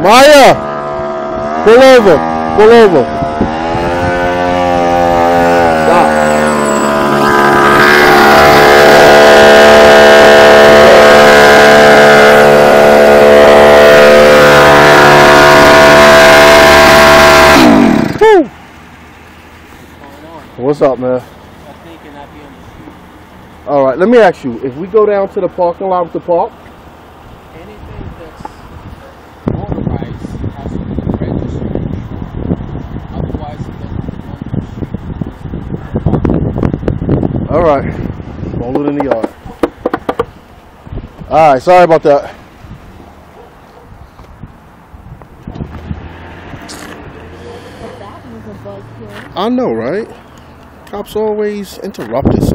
Maya! Pull over. Pull over. Stop. Woo! What's up, man? All right, let me ask you. If we go down to the parking lot with the park, all right, roll it in the yard. All right, sorry about that. That was a bug kill. I know, right? Cops always interrupt us.